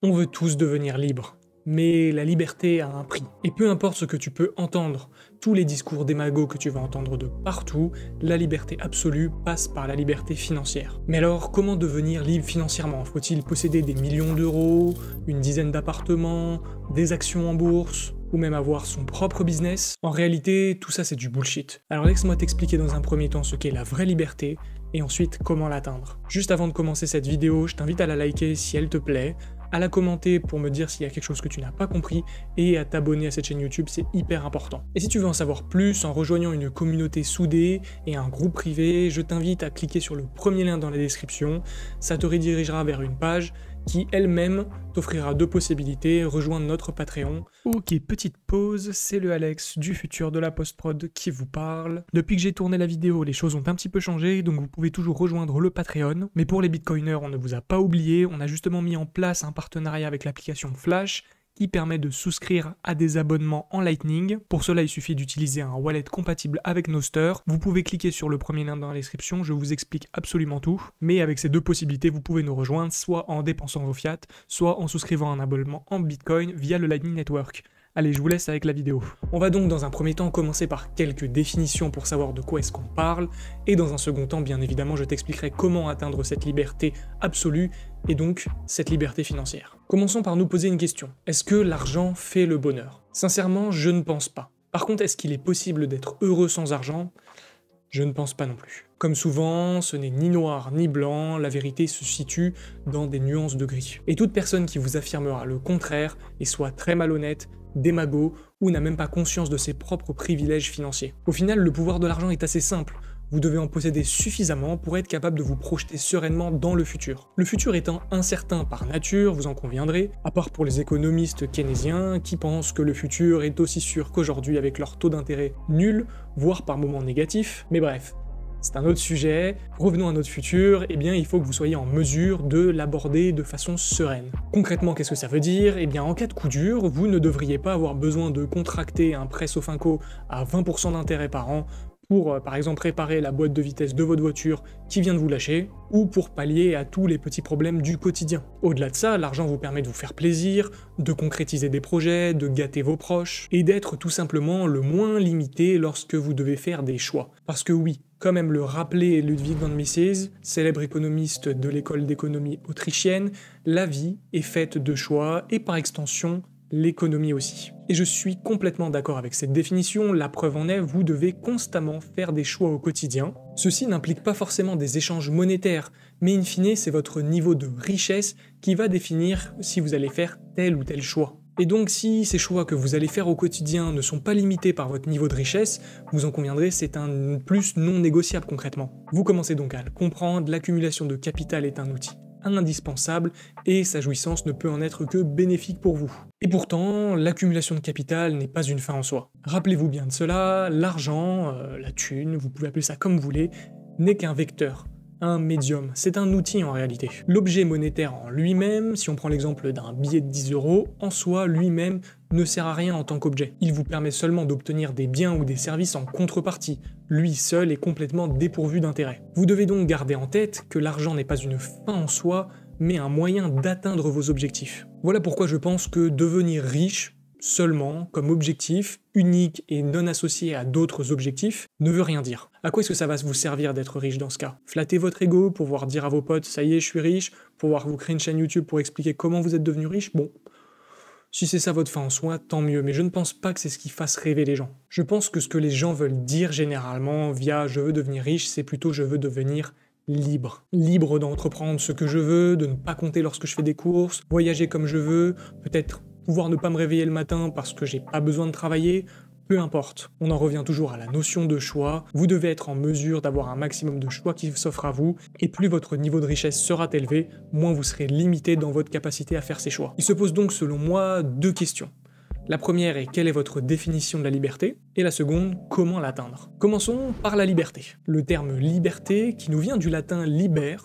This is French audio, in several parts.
On veut tous devenir libres, mais la liberté a un prix. Et peu importe ce que tu peux entendre, tous les discours démagos que tu vas entendre de partout, la liberté absolue passe par la liberté financière. Mais alors, comment devenir libre financièrement? Faut-il posséder des millions d'euros, une dizaine d'appartements, des actions en bourse ou même avoir son propre business? En réalité, tout ça c'est du bullshit. Alors laisse-moi t'expliquer dans un premier temps ce qu'est la vraie liberté, et ensuite comment l'atteindre. Juste avant de commencer cette vidéo, je t'invite à la liker si elle te plaît, à la commenter pour me dire s'il y a quelque chose que tu n'as pas compris et à t'abonner à cette chaîne YouTube, c'est hyper important. Et si tu veux en savoir plus en rejoignant une communauté soudée et un groupe privé, je t'invite à cliquer sur le premier lien dans la description, ça te redirigera vers une page qui elle-même t'offrira deux possibilités, rejoindre notre Patreon. Ok, petite pause, c'est le Alex du futur de la post-prod qui vous parle. Depuis que j'ai tourné la vidéo, les choses ont un petit peu changé, donc vous pouvez toujours rejoindre le Patreon. Mais pour les bitcoiners, on ne vous a pas oublié, on a justement mis en place un partenariat avec l'application Flash qui permet de souscrire à des abonnements en Lightning. Pour cela, il suffit d'utiliser un wallet compatible avec Noster. Vous pouvez cliquer sur le premier lien dans la description, je vous explique absolument tout. Mais avec ces deux possibilités, vous pouvez nous rejoindre soit en dépensant vos fiat, soit en souscrivant un abonnement en Bitcoin via le Lightning Network. Allez, je vous laisse avec la vidéo. On va donc dans un premier temps commencer par quelques définitions pour savoir de quoi est-ce qu'on parle, et dans un second temps, bien évidemment, je t'expliquerai comment atteindre cette liberté absolue, et donc cette liberté financière. Commençons par nous poser une question. Est-ce que l'argent fait le bonheur? Sincèrement, je ne pense pas. Par contre, est-ce qu'il est possible d'être heureux sans argent? Je ne pense pas non plus. Comme souvent, ce n'est ni noir ni blanc, la vérité se situe dans des nuances de gris. Et toute personne qui vous affirmera le contraire est soit très malhonnête, démago ou n'a même pas conscience de ses propres privilèges financiers. Au final, le pouvoir de l'argent est assez simple. Vous devez en posséder suffisamment pour être capable de vous projeter sereinement dans le futur. Le futur étant incertain par nature, vous en conviendrez, à part pour les économistes keynésiens qui pensent que le futur est aussi sûr qu'aujourd'hui avec leur taux d'intérêt nul, voire par moments négatif, mais bref, c'est un autre sujet. Revenons à notre futur, eh bien il faut que vous soyez en mesure de l'aborder de façon sereine. Concrètement, qu'est-ce que ça veut dire? Eh bien en cas de coup dur, vous ne devriez pas avoir besoin de contracter un prêt Sofinco à 20% d'intérêt par an pour euh, par exemple réparer la boîte de vitesse de votre voiture qui vient de vous lâcher, ou pour pallier à tous les petits problèmes du quotidien. Au-delà de ça, l'argent vous permet de vous faire plaisir, de concrétiser des projets, de gâter vos proches, et d'être tout simplement le moins limité lorsque vous devez faire des choix. Parce que oui, comme aime le rappeler Ludwig von Mises, célèbre économiste de l'école d'économie autrichienne, la vie est faite de choix et par extension l'économie aussi. Et je suis complètement d'accord avec cette définition, la preuve en est, vous devez constamment faire des choix au quotidien. Ceci n'implique pas forcément des échanges monétaires, mais in fine c'est votre niveau de richesse qui va définir si vous allez faire tel ou tel choix. Et donc si ces choix que vous allez faire au quotidien ne sont pas limités par votre niveau de richesse, vous en conviendrez, c'est un plus non négociable concrètement. Vous commencez donc à le comprendre, l'accumulation de capital est un outil indispensable et sa jouissance ne peut en être que bénéfique pour vous. Et pourtant, l'accumulation de capital n'est pas une fin en soi. Rappelez-vous bien de cela, l'argent, euh, la thune, vous pouvez appeler ça comme vous voulez, n'est qu'un vecteur un médium, c'est un outil en réalité. L'objet monétaire en lui-même, si on prend l'exemple d'un billet de 10 euros, en soi lui-même ne sert à rien en tant qu'objet. Il vous permet seulement d'obtenir des biens ou des services en contrepartie. Lui seul est complètement dépourvu d'intérêt. Vous devez donc garder en tête que l'argent n'est pas une fin en soi, mais un moyen d'atteindre vos objectifs. Voilà pourquoi je pense que devenir riche seulement comme objectif, unique et non associé à d'autres objectifs, ne veut rien dire. À quoi est-ce que ça va vous servir d'être riche dans ce cas? Flatter votre ego, pouvoir dire à vos potes ça y est, je suis riche, pouvoir vous créer une chaîne YouTube pour expliquer comment vous êtes devenu riche? Bon, si c'est ça votre fin en soi, tant mieux, mais je ne pense pas que c'est ce qui fasse rêver les gens. Je pense que ce que les gens veulent dire généralement via je veux devenir riche, c'est plutôt je veux devenir libre. Libre d'entreprendre ce que je veux, de ne pas compter lorsque je fais des courses, voyager comme je veux, peut-être pouvoir ne pas me réveiller le matin parce que j'ai pas besoin de travailler, peu importe, on en revient toujours à la notion de choix, vous devez être en mesure d'avoir un maximum de choix qui s'offrent à vous, et plus votre niveau de richesse sera élevé, moins vous serez limité dans votre capacité à faire ces choix. Il se pose donc selon moi deux questions. La première est quelle est votre définition de la liberté? Et la seconde, comment l'atteindre? Commençons par la liberté. Le terme liberté, qui nous vient du latin liber,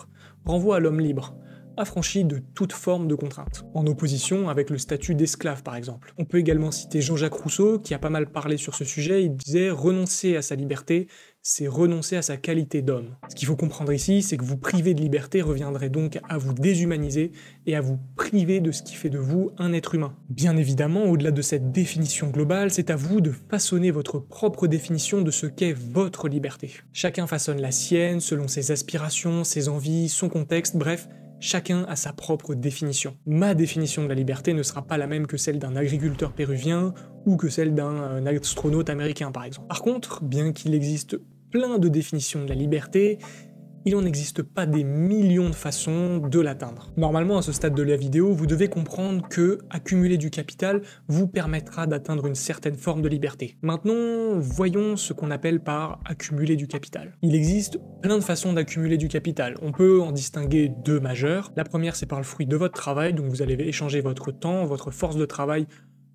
renvoie à l'homme libre, affranchi de toute forme de contrainte, en opposition avec le statut d'esclave par exemple. On peut également citer Jean-Jacques Rousseau, qui a pas mal parlé sur ce sujet, il disait renoncer à sa liberté, c'est renoncer à sa qualité d'homme. Ce qu'il faut comprendre ici, c'est que vous priver de liberté reviendrait donc à vous déshumaniser et à vous priver de ce qui fait de vous un être humain. Bien évidemment, au-delà de cette définition globale, c'est à vous de façonner votre propre définition de ce qu'est votre liberté. Chacun façonne la sienne selon ses aspirations, ses envies, son contexte, bref, Chacun a sa propre définition. Ma définition de la liberté ne sera pas la même que celle d'un agriculteur péruvien ou que celle d'un astronaute américain par exemple. Par contre, bien qu'il existe plein de définitions de la liberté, il n'en existe pas des millions de façons de l'atteindre. Normalement, à ce stade de la vidéo, vous devez comprendre que accumuler du capital vous permettra d'atteindre une certaine forme de liberté. Maintenant, voyons ce qu'on appelle par accumuler du capital. Il existe plein de façons d'accumuler du capital. On peut en distinguer deux majeures. La première, c'est par le fruit de votre travail, donc vous allez échanger votre temps, votre force de travail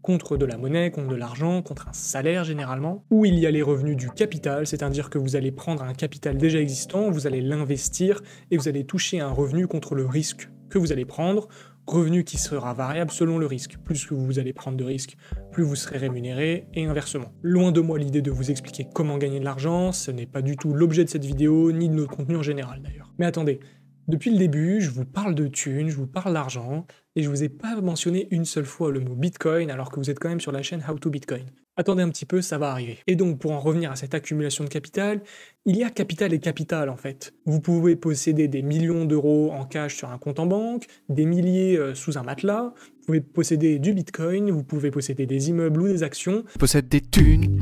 contre de la monnaie, contre de l'argent, contre un salaire généralement, où il y a les revenus du capital, c'est-à-dire que vous allez prendre un capital déjà existant, vous allez l'investir et vous allez toucher un revenu contre le risque que vous allez prendre, revenu qui sera variable selon le risque. Plus que vous allez prendre de risques, plus vous serez rémunéré, et inversement. Loin de moi l'idée de vous expliquer comment gagner de l'argent, ce n'est pas du tout l'objet de cette vidéo, ni de notre contenu en général d'ailleurs. Mais attendez, depuis le début, je vous parle de thunes, je vous parle d'argent, et je vous ai pas mentionné une seule fois le mot Bitcoin alors que vous êtes quand même sur la chaîne How to Bitcoin. Attendez un petit peu, ça va arriver. Et donc pour en revenir à cette accumulation de capital, il y a capital et capital en fait. Vous pouvez posséder des millions d'euros en cash sur un compte en banque, des milliers euh, sous un matelas, vous pouvez posséder du Bitcoin, vous pouvez posséder des immeubles ou des actions. Je possède des thunes,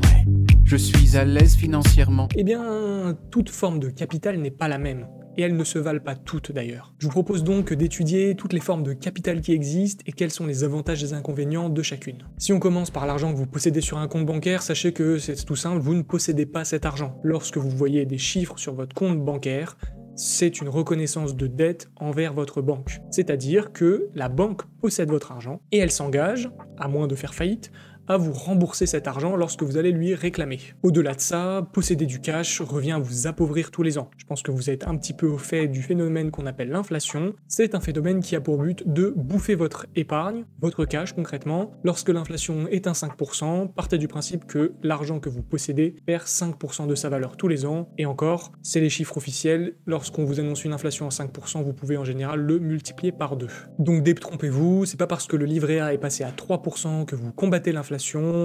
je suis à l'aise financièrement. Eh bien, toute forme de capital n'est pas la même et elles ne se valent pas toutes d'ailleurs. Je vous propose donc d'étudier toutes les formes de capital qui existent et quels sont les avantages et inconvénients de chacune. Si on commence par l'argent que vous possédez sur un compte bancaire, sachez que c'est tout simple, vous ne possédez pas cet argent. Lorsque vous voyez des chiffres sur votre compte bancaire, c'est une reconnaissance de dette envers votre banque. C'est-à-dire que la banque possède votre argent et elle s'engage, à moins de faire faillite, à vous rembourser cet argent lorsque vous allez lui réclamer. Au-delà de ça, posséder du cash revient à vous appauvrir tous les ans. Je pense que vous êtes un petit peu au fait du phénomène qu'on appelle l'inflation. C'est un phénomène qui a pour but de bouffer votre épargne, votre cash concrètement. Lorsque l'inflation est à 5%, partez du principe que l'argent que vous possédez perd 5% de sa valeur tous les ans. Et encore, c'est les chiffres officiels. Lorsqu'on vous annonce une inflation à 5%, vous pouvez en général le multiplier par deux. Donc détrompez-vous, c'est pas parce que le livret A est passé à 3% que vous combattez l'inflation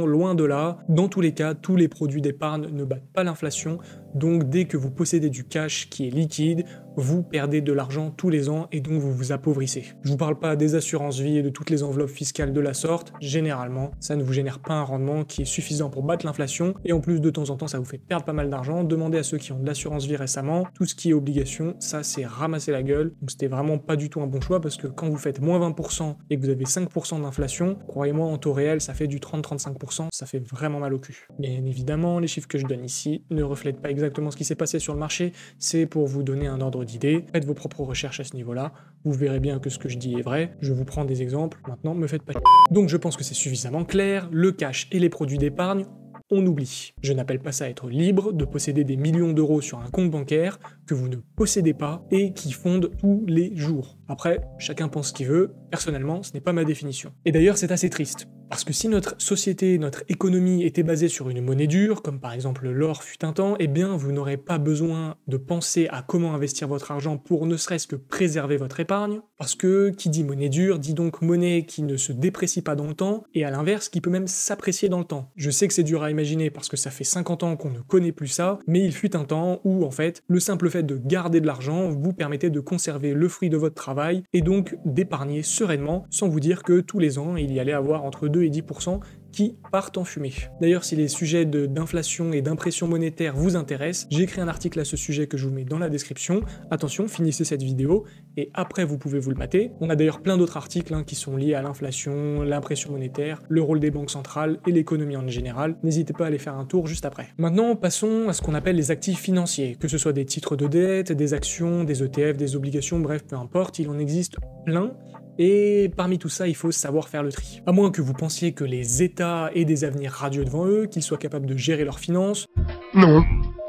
loin de là. Dans tous les cas, tous les produits d'épargne ne battent pas l'inflation, donc dès que vous possédez du cash qui est liquide, vous perdez de l'argent tous les ans et donc vous vous appauvrissez. Je vous parle pas des assurances vie et de toutes les enveloppes fiscales de la sorte, généralement, ça ne vous génère pas un rendement qui est suffisant pour battre l'inflation et en plus de temps en temps ça vous fait perdre pas mal d'argent. Demandez à ceux qui ont de l'assurance vie récemment, tout ce qui est obligation, ça c'est ramasser la gueule. Donc c'était vraiment pas du tout un bon choix parce que quand vous faites moins 20% et que vous avez 5% d'inflation, croyez-moi en taux réel ça fait du 30-35%, ça fait vraiment mal au cul. Bien évidemment, les chiffres que je donne ici ne reflètent pas exactement ce qui s'est passé sur le marché, c'est pour vous donner un d'idées. Faites vos propres recherches à ce niveau-là. Vous verrez bien que ce que je dis est vrai. Je vous prends des exemples. Maintenant, me faites pas. Donc, je pense que c'est suffisamment clair. Le cash et les produits d'épargne, on oublie. Je n'appelle pas ça être libre de posséder des millions d'euros sur un compte bancaire que vous ne possédez pas et qui fondent tous les jours. Après, chacun pense ce qu'il veut. Personnellement, ce n'est pas ma définition. Et d'ailleurs, c'est assez triste. Parce que si notre société, notre économie était basée sur une monnaie dure, comme par exemple l'or fut un temps, eh bien vous n'aurez pas besoin de penser à comment investir votre argent pour ne serait-ce que préserver votre épargne, parce que qui dit monnaie dure dit donc monnaie qui ne se déprécie pas dans le temps, et à l'inverse qui peut même s'apprécier dans le temps. Je sais que c'est dur à imaginer parce que ça fait 50 ans qu'on ne connaît plus ça, mais il fut un temps où en fait le simple fait de garder de l'argent vous permettait de conserver le fruit de votre travail et donc d'épargner sereinement sans vous dire que tous les ans il y allait avoir entre 2 et 10% qui partent en fumée. D'ailleurs, si les sujets d'inflation et d'impression monétaire vous intéressent, j'ai écrit un article à ce sujet que je vous mets dans la description. Attention, finissez cette vidéo et après vous pouvez vous le mater. On a d'ailleurs plein d'autres articles hein, qui sont liés à l'inflation, l'impression monétaire, le rôle des banques centrales et l'économie en général. N'hésitez pas à aller faire un tour juste après. Maintenant, passons à ce qu'on appelle les actifs financiers, que ce soit des titres de dette, des actions, des ETF, des obligations, bref, peu importe, il en existe plein. Et parmi tout ça, il faut savoir faire le tri. À moins que vous pensiez que les États aient des avenirs radieux devant eux, qu'ils soient capables de gérer leurs finances. Non.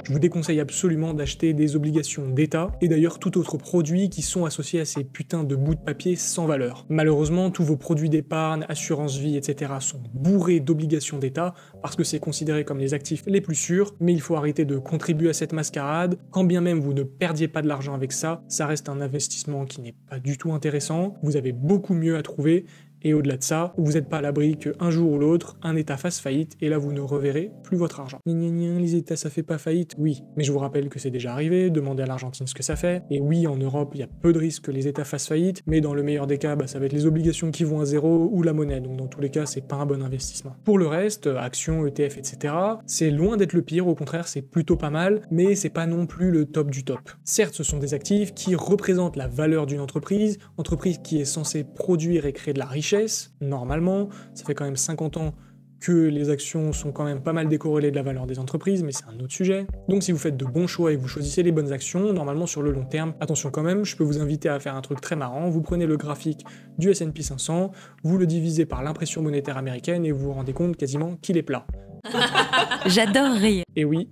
Je vous déconseille absolument d'acheter des obligations d'État et d'ailleurs tout autre produit qui sont associés à ces putains de bouts de papier sans valeur. Malheureusement, tous vos produits d'épargne, assurance vie, etc. sont bourrés d'obligations d'État parce que c'est considéré comme les actifs les plus sûrs, mais il faut arrêter de contribuer à cette mascarade. Quand bien même vous ne perdiez pas de l'argent avec ça, ça reste un investissement qui n'est pas du tout intéressant. Vous avez beaucoup mieux à trouver et au-delà de ça, vous n'êtes pas à l'abri qu'un jour ou l'autre, un État fasse faillite et là vous ne reverrez plus votre argent. les États ça fait pas faillite? Oui, mais je vous rappelle que c'est déjà arrivé, demandez à l'Argentine ce que ça fait. Et oui, en Europe, il y a peu de risques que les États fassent faillite, mais dans le meilleur des cas, bah, ça va être les obligations qui vont à zéro ou la monnaie, donc dans tous les cas, c'est pas un bon investissement. Pour le reste, actions, ETF, etc., c'est loin d'être le pire, au contraire, c'est plutôt pas mal, mais c'est pas non plus le top du top. Certes, ce sont des actifs qui représentent la valeur d'une entreprise, entreprise qui est censée produire et créer de la richesse, normalement. Ça fait quand même 50 ans que les actions sont quand même pas mal décorrélées de la valeur des entreprises, mais c'est un autre sujet. Donc si vous faites de bons choix et que vous choisissez les bonnes actions, normalement sur le long terme, attention quand même, je peux vous inviter à faire un truc très marrant, vous prenez le graphique du S&P 500, vous le divisez par l'impression monétaire américaine et vous vous rendez compte quasiment qu'il est plat. J'adore rire. Et oui,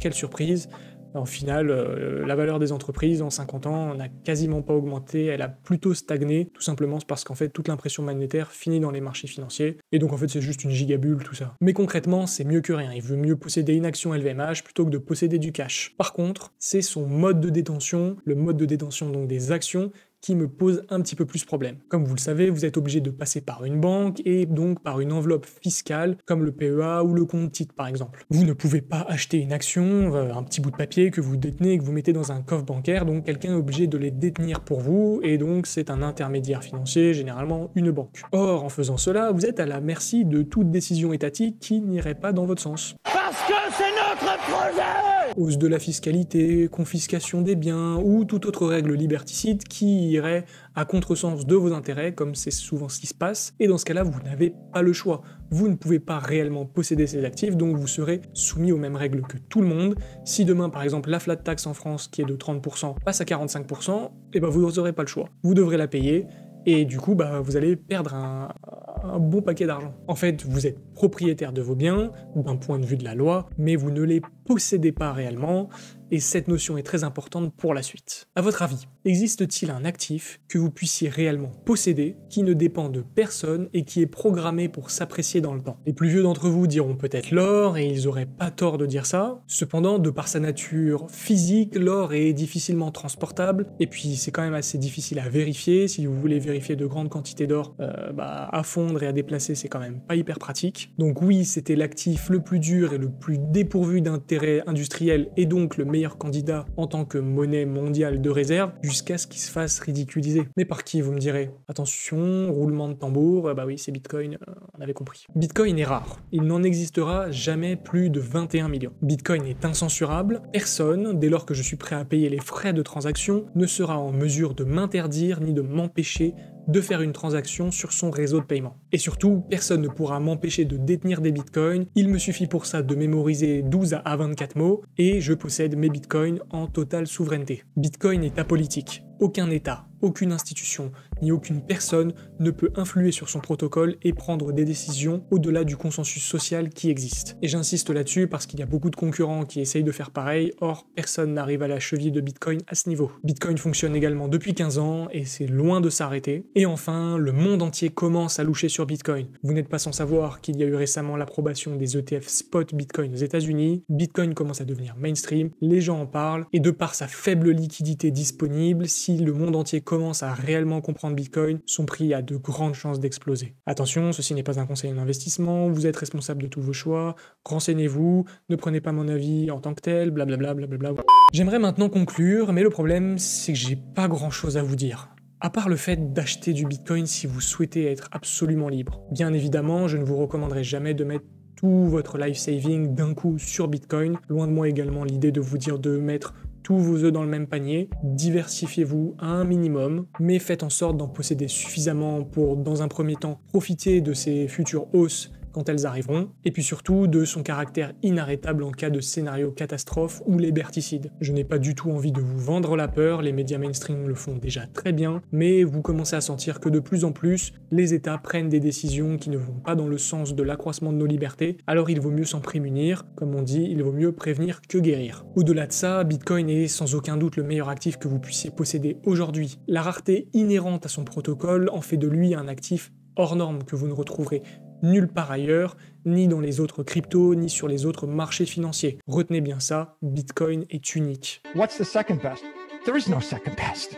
quelle surprise, en final, euh, la valeur des entreprises en 50 ans n'a quasiment pas augmenté, elle a plutôt stagné, tout simplement parce qu'en fait toute l'impression monétaire finit dans les marchés financiers, et donc en fait c'est juste une gigabulle tout ça. Mais concrètement, c'est mieux que rien, il veut mieux posséder une action LVMH plutôt que de posséder du cash. Par contre, c'est son mode de détention, le mode de détention donc des actions, qui me pose un petit peu plus problème. Comme vous le savez, vous êtes obligé de passer par une banque et donc par une enveloppe fiscale comme le PEA ou le compte titre par exemple. Vous ne pouvez pas acheter une action, euh, un petit bout de papier que vous détenez et que vous mettez dans un coffre bancaire, donc quelqu'un est obligé de les détenir pour vous et donc c'est un intermédiaire financier, généralement une banque. Or, en faisant cela, vous êtes à la merci de toute décision étatique qui n'irait pas dans votre sens. Parce que c'est notre projet Hausse de la fiscalité, confiscation des biens ou toute autre règle liberticide qui irait à contresens de vos intérêts, comme c'est souvent ce qui se passe, et dans ce cas-là, vous n'avez pas le choix. Vous ne pouvez pas réellement posséder ces actifs, donc vous serez soumis aux mêmes règles que tout le monde. Si demain, par exemple, la flat tax en France, qui est de 30%, passe à 45%, eh ben vous n'aurez pas le choix. Vous devrez la payer, et du coup, bah, vous allez perdre un, un bon paquet d'argent. En fait, vous êtes propriétaire de vos biens, d'un point de vue de la loi, mais vous ne les possédez pas réellement, et cette notion est très importante pour la suite. À votre avis, existe-t-il un actif que vous puissiez réellement posséder, qui ne dépend de personne et qui est programmé pour s'apprécier dans le temps? Les plus vieux d'entre vous diront peut-être l'or, et ils auraient pas tort de dire ça. Cependant, de par sa nature physique, l'or est difficilement transportable, et puis c'est quand même assez difficile à vérifier. Si vous voulez vérifier de grandes quantités d'or, euh, bah, à fondre et à déplacer, c'est quand même pas hyper pratique. Donc oui, c'était l'actif le plus dur et le plus dépourvu d'intérêt industriel, et donc le meilleur candidat en tant que monnaie mondiale de réserve jusqu'à ce qu'il se fasse ridiculiser. Mais par qui, vous me direz? Attention, roulement de tambour, bah oui, c'est Bitcoin, euh, on avait compris. Bitcoin est rare. Il n'en existera jamais plus de 21 millions. Bitcoin est incensurable. Personne, dès lors que je suis prêt à payer les frais de transaction, ne sera en mesure de m'interdire ni de m'empêcher de faire une transaction sur son réseau de paiement. Et surtout, personne ne pourra m'empêcher de détenir des bitcoins, il me suffit pour ça de mémoriser 12 à 24 mots, et je possède mes bitcoins en totale souveraineté. Bitcoin est apolitique. Aucun État, aucune institution, ni aucune personne ne peut influer sur son protocole et prendre des décisions au-delà du consensus social qui existe. Et j'insiste là-dessus parce qu'il y a beaucoup de concurrents qui essayent de faire pareil, or personne n'arrive à la cheville de Bitcoin à ce niveau. Bitcoin fonctionne également depuis 15 ans et c'est loin de s'arrêter. Et enfin, le monde entier commence à loucher sur Bitcoin. Vous n'êtes pas sans savoir qu'il y a eu récemment l'approbation des ETF spot Bitcoin aux États-Unis, Bitcoin commence à devenir mainstream, les gens en parlent, et de par sa faible liquidité disponible, si le monde entier commence à réellement comprendre Bitcoin, son prix a de grandes chances d'exploser. Attention, ceci n'est pas un conseil d'investissement, vous êtes responsable de tous vos choix, renseignez-vous, ne prenez pas mon avis en tant que tel, blablabla. Bla J'aimerais maintenant conclure, mais le problème, c'est que j'ai pas grand chose à vous dire. À part le fait d'acheter du Bitcoin si vous souhaitez être absolument libre. Bien évidemment, je ne vous recommanderai jamais de mettre tout votre life saving d'un coup sur Bitcoin. Loin de moi également l'idée de vous dire de mettre tous vos œufs dans le même panier, diversifiez-vous à un minimum, mais faites en sorte d'en posséder suffisamment pour, dans un premier temps, profiter de ces futures hausses quand elles arriveront, et puis surtout de son caractère inarrêtable en cas de scénario catastrophe ou liberticide. Je n'ai pas du tout envie de vous vendre la peur, les médias mainstream le font déjà très bien, mais vous commencez à sentir que de plus en plus, les États prennent des décisions qui ne vont pas dans le sens de l'accroissement de nos libertés, alors il vaut mieux s'en prémunir, comme on dit, il vaut mieux prévenir que guérir. Au-delà de ça, Bitcoin est sans aucun doute le meilleur actif que vous puissiez posséder aujourd'hui. La rareté inhérente à son protocole en fait de lui un actif hors norme que vous ne retrouverez nulle part ailleurs, ni dans les autres cryptos, ni sur les autres marchés financiers. Retenez bien ça, Bitcoin est unique. What's the second best? There is no second best.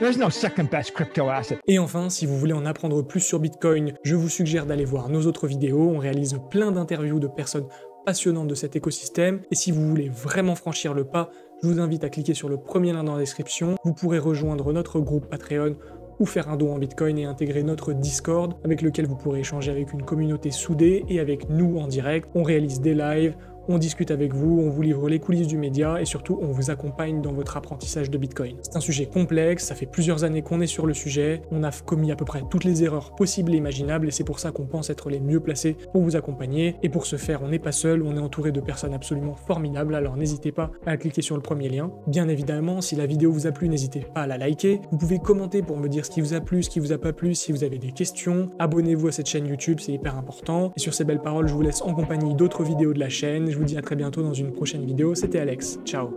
There's no second best crypto asset. Et enfin, si vous voulez en apprendre plus sur Bitcoin, je vous suggère d'aller voir nos autres vidéos. On réalise plein d'interviews de personnes passionnantes de cet écosystème. Et si vous voulez vraiment franchir le pas, je vous invite à cliquer sur le premier lien dans la description. Vous pourrez rejoindre notre groupe Patreon ou faire un don en Bitcoin et intégrer notre Discord avec lequel vous pourrez échanger avec une communauté soudée et avec nous en direct. On réalise des lives, on discute avec vous, on vous livre les coulisses du média et surtout on vous accompagne dans votre apprentissage de Bitcoin. C'est un sujet complexe, ça fait plusieurs années qu'on est sur le sujet, on a commis à peu près toutes les erreurs possibles et imaginables et c'est pour ça qu'on pense être les mieux placés pour vous accompagner. Et pour ce faire, on n'est pas seul, on est entouré de personnes absolument formidables, alors n'hésitez pas à cliquer sur le premier lien. Bien évidemment, si la vidéo vous a plu, n'hésitez pas à la liker. Vous pouvez commenter pour me dire ce qui vous a plu, ce qui vous a pas plu, si vous avez des questions. Abonnez-vous à cette chaîne YouTube, c'est hyper important. Et sur ces belles paroles, je vous laisse en compagnie d'autres vidéos de la chaîne et je vous dis à très bientôt dans une prochaine vidéo. C'était Alex. Ciao